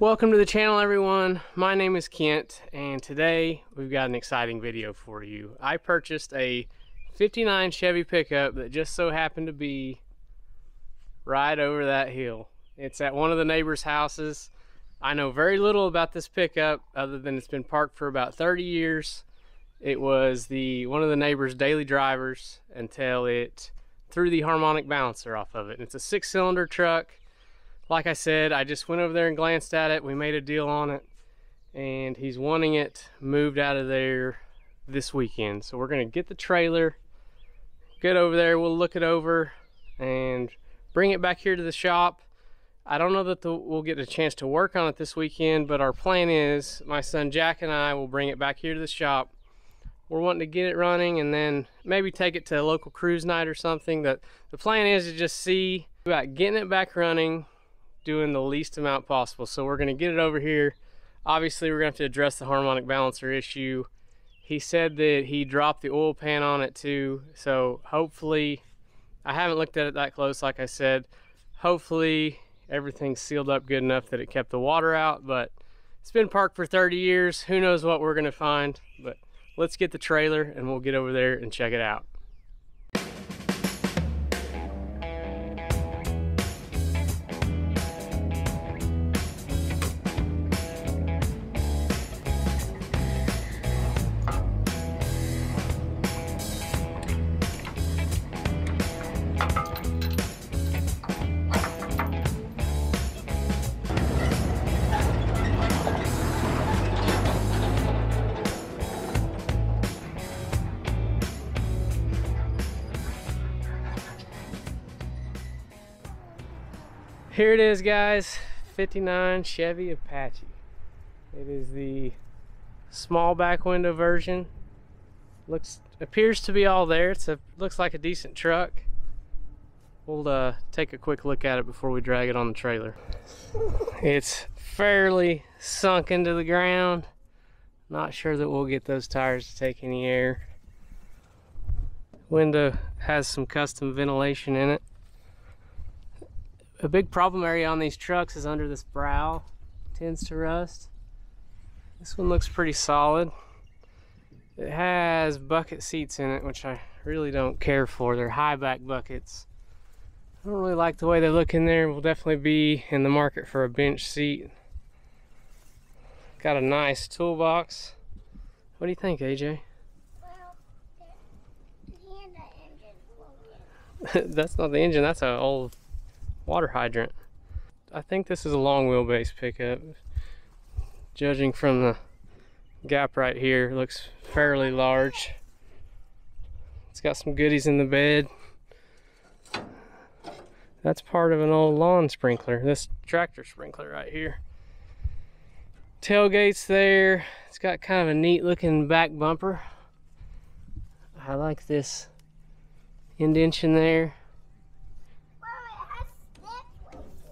Welcome to the channel everyone. My name is Kent and today we've got an exciting video for you. I purchased a 59 Chevy pickup that just so happened to be right over that hill. It's at one of the neighbors' houses. I know very little about this pickup other than it's been parked for about 30 years. It was the one of the neighbors' daily drivers until it threw the harmonic balancer off of it. And it's a six cylinder truck like I said, I just went over there and glanced at it. We made a deal on it and he's wanting it moved out of there this weekend. So we're gonna get the trailer, get over there, we'll look it over and bring it back here to the shop. I don't know that the, we'll get a chance to work on it this weekend, but our plan is my son Jack and I will bring it back here to the shop. We're wanting to get it running and then maybe take it to a local cruise night or something. That the plan is to just see about getting it back running, doing the least amount possible. So we're gonna get it over here. Obviously, we're gonna have to address the harmonic balancer issue. He said that he dropped the oil pan on it too. So hopefully, I haven't looked at it that close, like I said. Hopefully everything's sealed up good enough that it kept the water out, but it's been parked for 30 years. Who knows what we're gonna find, but let's get the trailer and we'll get over there and check it out. Here it is guys, 59 Chevy Apache. It is the small back window version. Looks appears to be all there. It's a looks like a decent truck. We'll uh, take a quick look at it before we drag it on the trailer. It's fairly sunk into the ground. Not sure that we'll get those tires to take any air. Window has some custom ventilation in it a big problem area on these trucks is under this brow. It tends to rust. This one looks pretty solid. It has bucket seats in it which I really don't care for. They're high back buckets. I don't really like the way they look in there. We'll definitely be in the market for a bench seat. Got a nice toolbox. What do you think AJ that's not the engine. That's an old water hydrant. I think this is a long wheelbase pickup. Judging from the gap right here, looks fairly large. It's got some goodies in the bed. That's part of an old lawn sprinkler, this tractor sprinkler right here. Tailgate's there. It's got kind of a neat looking back bumper. I like this indentation there.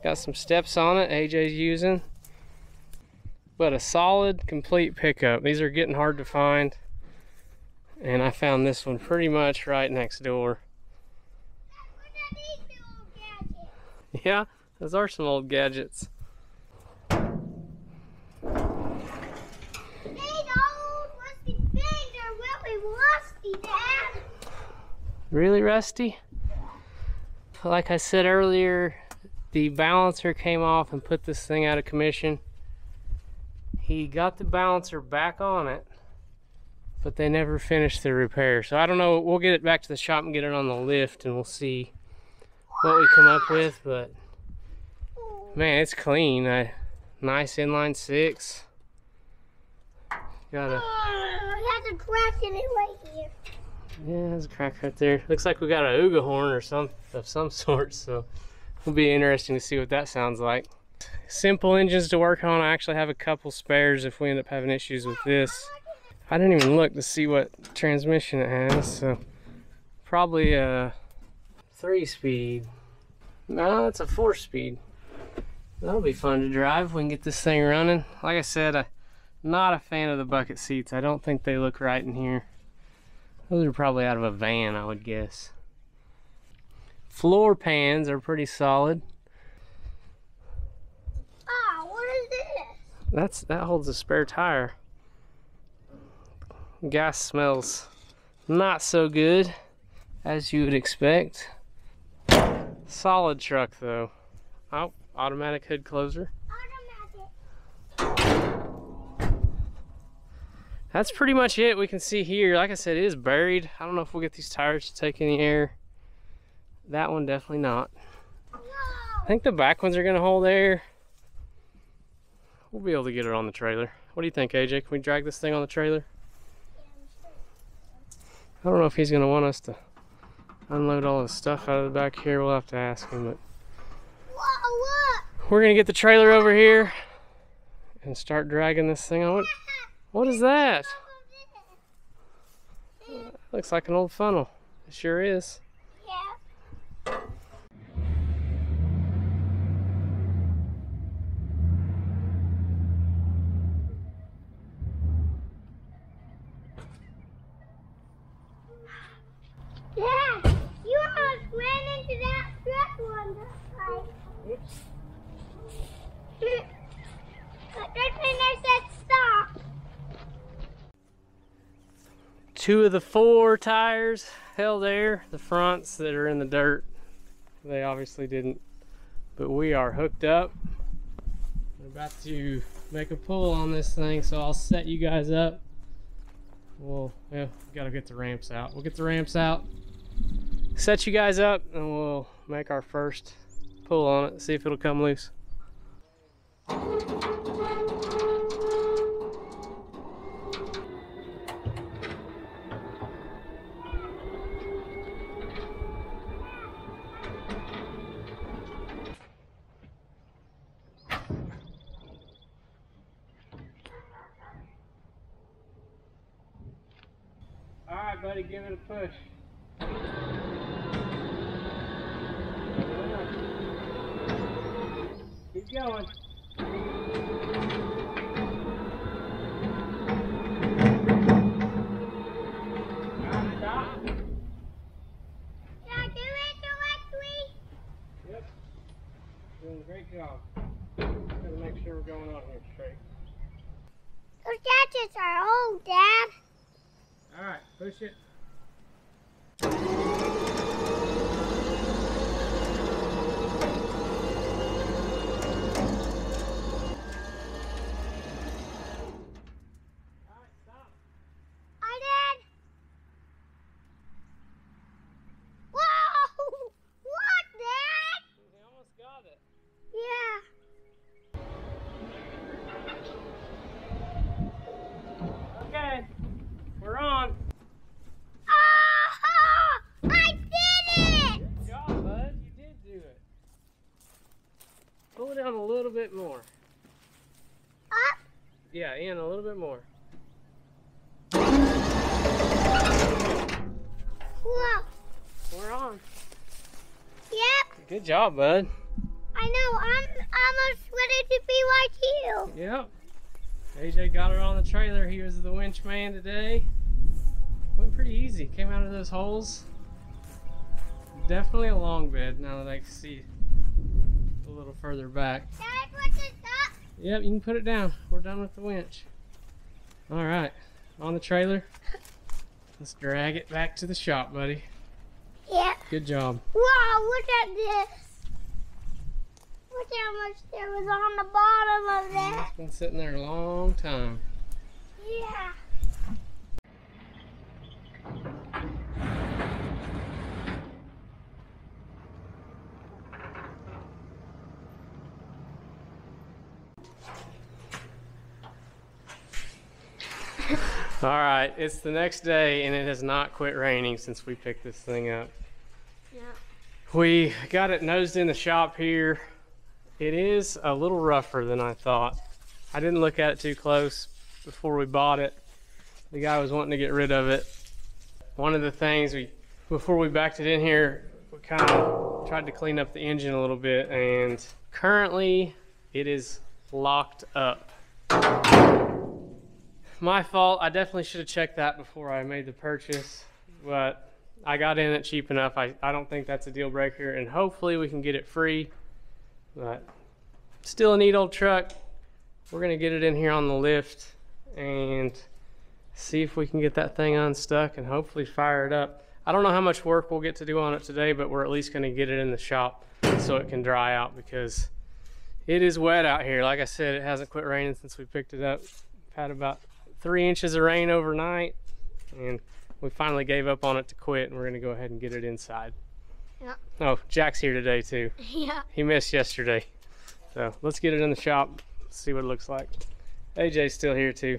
Got some steps on it AJ's using. But a solid, complete pickup. These are getting hard to find. And I found this one pretty much right next door. Yeah, those are some old gadgets. Really rusty? Like I said earlier, the balancer came off and put this thing out of commission. He got the balancer back on it, but they never finished the repair. So I don't know, we'll get it back to the shop and get it on the lift and we'll see what we come up with, but man, it's clean. A nice inline six. Got a... Oh, it has a crack in it right here. Yeah, there's a crack right there. Looks like we got a Ooga horn or some of some sort, so It'll be interesting to see what that sounds like. Simple engines to work on. I actually have a couple spares if we end up having issues with this. I didn't even look to see what transmission it has, so probably a three speed. No, it's a four speed. That'll be fun to drive. If we can get this thing running. Like I said, I'm not a fan of the bucket seats. I don't think they look right in here. Those are probably out of a van, I would guess. Floor pans are pretty solid. Ah, what is this? That's that holds a spare tire. Gas smells not so good as you would expect. Solid truck though. Oh, automatic hood closer. Automatic. That's pretty much it we can see here. Like I said, it is buried. I don't know if we'll get these tires to take any air. That one definitely not. No. I think the back ones are gonna hold air. We'll be able to get it on the trailer. What do you think, AJ? Can we drag this thing on the trailer? I don't know if he's gonna want us to unload all the stuff out of the back here. We'll have to ask him, but we're gonna get the trailer over here and start dragging this thing on. What, what is that? Looks like an old funnel. It sure is. Yeah. Dad, you almost ran into that truck one time. Whoops. But good thing I said stop. Two of the four tires held air. The fronts that are in the dirt, they obviously didn't. But we are hooked up. We're about to make a pull on this thing, so I'll set you guys up. We'll, yeah, we gotta get the ramps out. We'll get the ramps out, set you guys up, and we'll make our first pull on it, see if it'll come loose. Going. Alright, stop. Dad, do it directly. Yep. Doing a great job. Gotta make sure we're going on here straight. Those gadgets are old, Dad. All right, push it. All right, stop. I did. Whoa! What, Dad? We almost got it. Yeah. Okay, we're on. Ah! I did it! Good job, bud. You did do it. Pull it down a little bit more. Up. Yeah, in a little bit more. Whoa. We're on. Yep. Good job, bud. I know. I'm almost ready to be like you. Yep. AJ got her on the trailer. He was the winch man today. Went pretty easy. Came out of those holes. Definitely a long bed now that I can see a little further back. Dad, put this up. Yep, you can put it down. We're done with the winch. All right, on the trailer. Let's drag it back to the shop, buddy. Yeah. Good job. Wow, look at this. Look how much there was on the bottom of that. It's been sitting there a long time. Yeah. All right, it's the next day and it has not quit raining since we picked this thing up. Yeah. We got it nosed in the shop here. It is a little rougher than I thought. I didn't look at it too close before we bought it. The guy was wanting to get rid of it. One of the things we, before we backed it in here, we kind of tried to clean up the engine a little bit and currently it is locked up. My fault. I definitely should have checked that before I made the purchase, but I got in it cheap enough. I, I don't think that's a deal breaker, and hopefully we can get it free. But still a neat old truck. we're gonna get it in here on the lift and see if we can get that thing unstuck and hopefully fire it up. I don't know how much work we'll get to do on it today, but we're at least gonna get it in the shop so it can dry out because it is wet out here. Like I said, it hasn't quit raining since we picked it up. Had about three inches of rain overnight and we finally gave up on it to quit and we're gonna go ahead and get it inside. Yeah. Oh, Jack's here today too. Yeah. He missed yesterday. So let's get it in the shop, see what it looks like. AJ's still here too.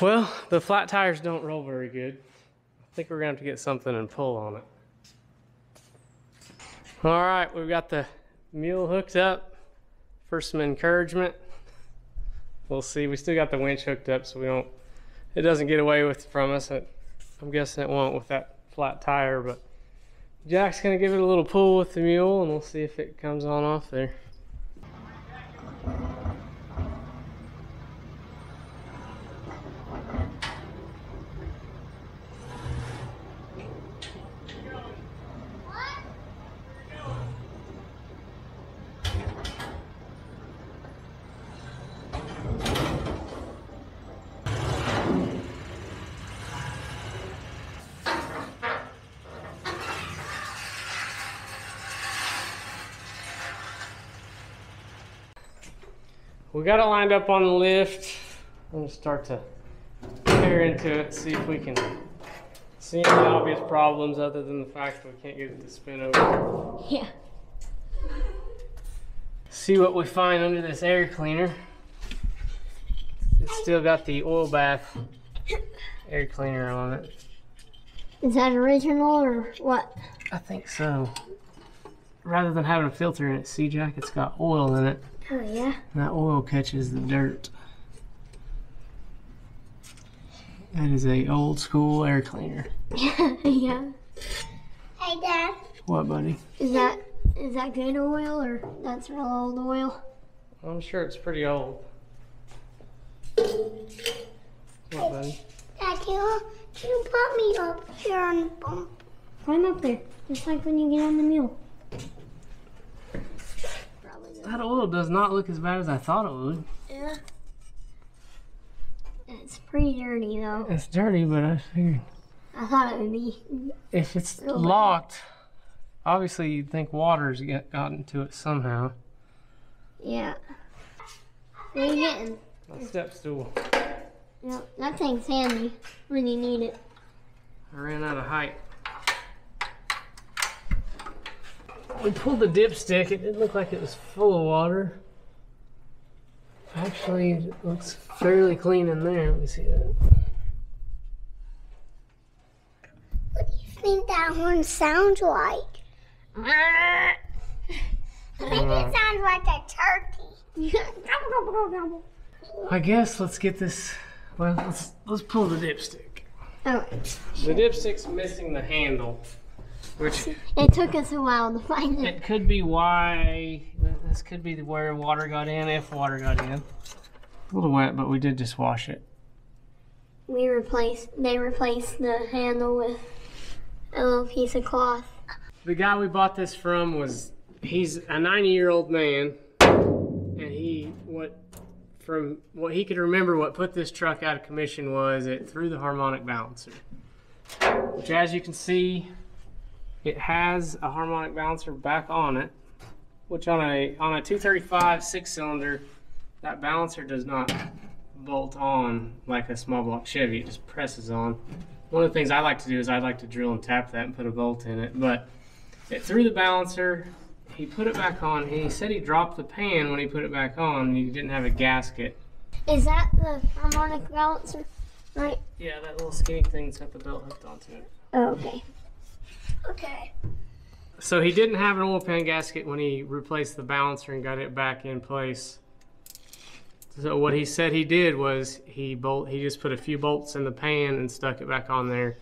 Well, the flat tires don't roll very good. I think we're gonna have to get something and pull on it. All right, we've got the mule hooked up for some encouragement. We'll see. We still got the winch hooked up, so we don't. It doesn't get away with from us. I'm guessing it won't with that flat tire, but Jack's gonna give it a little pull with the mule, and we'll see if it comes on off there. We got it lined up on the lift. I'm gonna start to tear into it, see if we can see any obvious problems other than the fact that we can't get it to spin over. Yeah. See what we find under this air cleaner. It's still got the oil bath air cleaner on it. Is that original or what? I think so. Rather than having a filter in it, see Jack, it's got oil in it. Oh yeah. And that oil catches the dirt. That is a old school air cleaner. yeah. Hey Dad. What, buddy? Is that is that good oil or that's real old oil? I'm sure it's pretty old. What, buddy? Dad, can you, can you put me up here on the bump? Climb up there, just like when you get on the mule. Probably good. That oil does not look as bad as I thought it would. Yeah. It's pretty dirty though. It's dirty, but I figured I thought it would be. if it's Real bad. locked, obviously you'd think water's get, gotten to it somehow. Yeah. What are you getting? My step stool. Yeah, that thing's handy when you need it. I ran out of height. We pulled the dipstick. It didn't look like it was full of water. Actually, it looks fairly clean in there. Let me see that. What do you think that horn sounds like? I think it sounds like a turkey. I guess let's get this. Well, let's let's pull the dipstick. oh, The dipstick's missing the handle, which it took us a while to find it. it could be why. This could be where water got in, if water got in. A little wet, but we did just wash it. We replaced. They replaced the handle with a little piece of cloth. The guy we bought this from was he's a 90 year old man, and he what from what he could remember what put this truck out of commission was it threw the harmonic balancer, which as you can see, it has a harmonic balancer back on it, which on a on a 235 six cylinder, that balancer does not bolt on like a small block Chevy. It just presses on. One of the things I like to do is I like to drill and tap that and put a bolt in it, but it threw the balancer. He put it back on. He said he dropped the pan when he put it back on. And he didn't have a gasket. Is that the harmonic balancer? Right. Yeah, that little skinny thing's got the belt hooked onto it. Oh, okay. Okay. So he didn't have an oil pan gasket when he replaced the balancer and got it back in place. So what he said he did was he bolt he just put a few bolts in the pan and stuck it back on there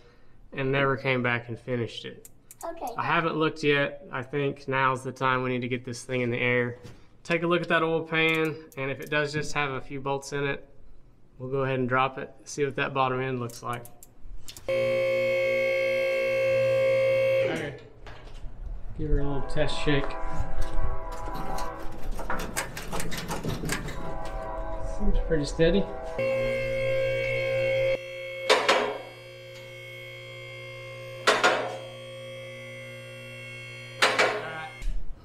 and never came back and finished it. Okay. I haven't looked yet. I think now's the time we need to get this thing in the air. Take a look at that oil pan, and if it does just have a few bolts in it, we'll go ahead and drop it, see what that bottom end looks like. Give her a little test shake. Seems pretty steady.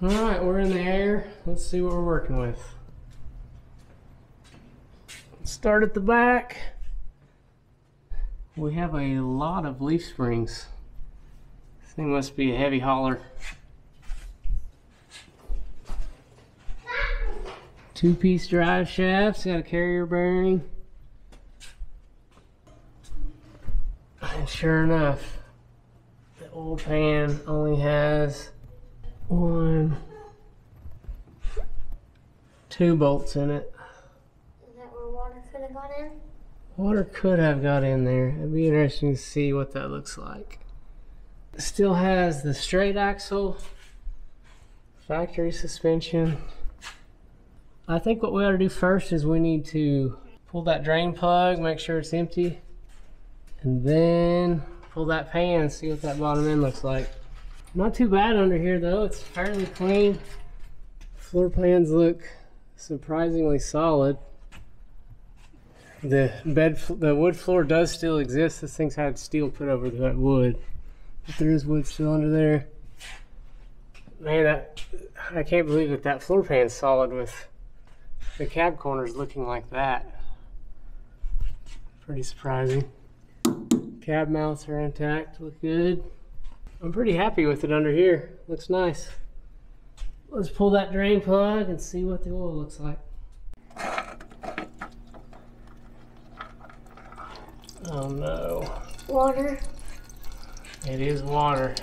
All right, we're in the air. Let's see what we're working with. Start at the back. We have a lot of leaf springs. This thing must be a heavy hauler. Two piece drive shafts, got a carrier bearing. And sure enough, the old pan only has one, two bolts in it. Is that where water could have gone in? Water could have got in there. It'd be interesting to see what that looks like. Still has the straight axle, factory suspension. I think what we ought to do first is we need to pull that drain plug, make sure it's empty, and then pull that pan, see what that bottom end looks like. Not too bad under here though, it's fairly clean. Floor pans look surprisingly solid. The bed, the wood floor does still exist. This thing's had steel put over that wood, but there is wood still under there. Man, that I can't believe that that floor pan's solid with the cab corners looking like that. Pretty surprising. Cab mounts are intact, look good. I'm pretty happy with it under here. Looks nice. Let's pull that drain plug and see what the oil looks like. Oh no, Water. it is water.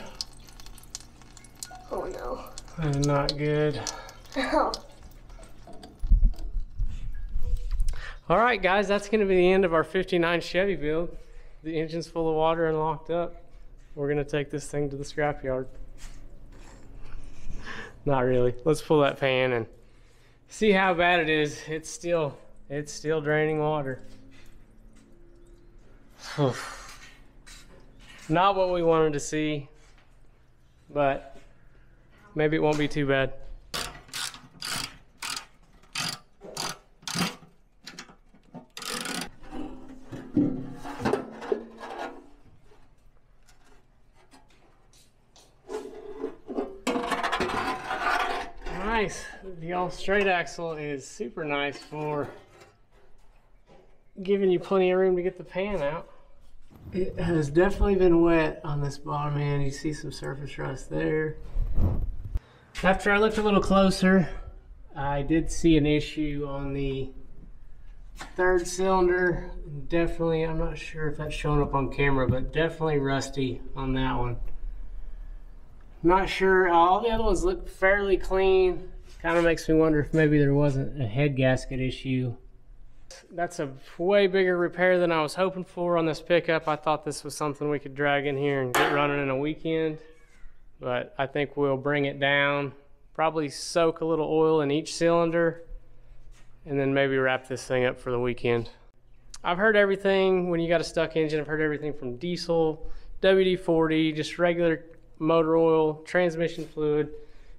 Oh no. That is not good. Oh. All right, guys, that's going to be the end of our 59 Chevy build. The engine's full of water and locked up. We're going to take this thing to the scrapyard. Not really. Let's pull that pan and see how bad it is. It's still, it's still draining water. Not what we wanted to see, but maybe it won't be too bad. Nice. The all straight axle is super nice for giving you plenty of room to get the pan out. It has definitely been wet on this bottom end. You see some surface rust there. After I looked a little closer, I did see an issue on the third cylinder. Definitely, I'm not sure if that's showing up on camera, but definitely rusty on that one. Not sure. All the other ones look fairly clean. Kind of makes me wonder if maybe there wasn't a head gasket issue. That's a way bigger repair than I was hoping for on this pickup. I thought this was something we could drag in here and get running in a weekend. But I think we'll bring it down, probably soak a little oil in each cylinder, and then maybe wrap this thing up for the weekend. I've heard everything when you got a stuck engine. I've heard everything from diesel, WD-40, just regular motor oil, transmission fluid.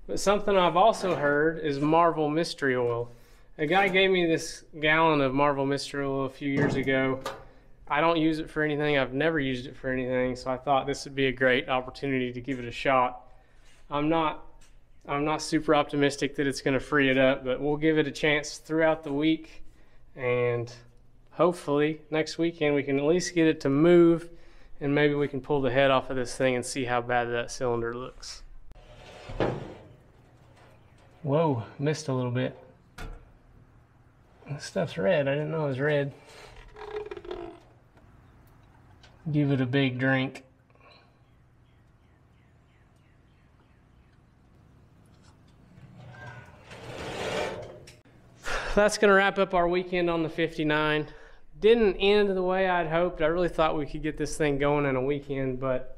But something I've also heard is Marvel Mystery Oil. A guy gave me this gallon of Marvel Mystery Oil a few years ago. I don't use it for anything. I've never used it for anything, so I thought this would be a great opportunity to give it a shot. I'm not I'm not super optimistic that it's going to free it up, but we'll give it a chance throughout the week and hopefully next weekend we can at least get it to move and maybe we can pull the head off of this thing and see how bad that cylinder looks. Whoa, missed a little bit. This stuff's red. I didn't know it was red. Give it a big drink. That's going to wrap up our weekend on the 59 didn't end the way I'd hoped. I really thought we could get this thing going in a weekend, but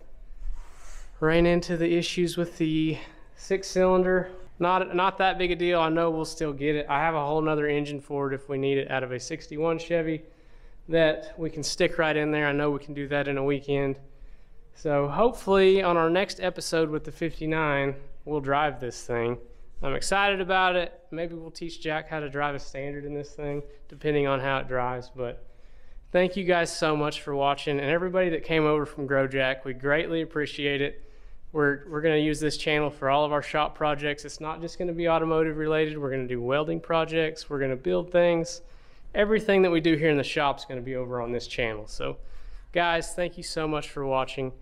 ran into the issues with the six cylinder. Not not that big a deal. I know we'll still get it. I have a whole nother engine for it if we need it out of a 61 Chevy. that we can stick right in there. I know we can do that in a weekend. So hopefully on our next episode with the 59, we'll drive this thing. I'm excited about it. Maybe we'll teach Jack how to drive a standard in this thing, depending on how it drives. But thank you guys so much for watching and everybody that came over from GrowJack. We greatly appreciate it. We're, we're going to use this channel for all of our shop projects. It's not just going to be automotive related. We're going to do welding projects. We're going to build things. Everything that we do here in the shop is going to be over on this channel. So guys, thank you so much for watching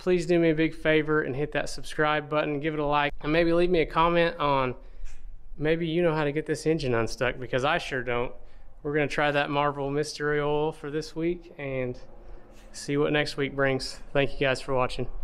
please do me a big favor and hit that subscribe button, give it a like, and maybe leave me a comment on maybe you know how to get this engine unstuck because I sure don't. We're going to try that Marvel Mystery Oil for this week and see what next week brings. Thank you guys for watching.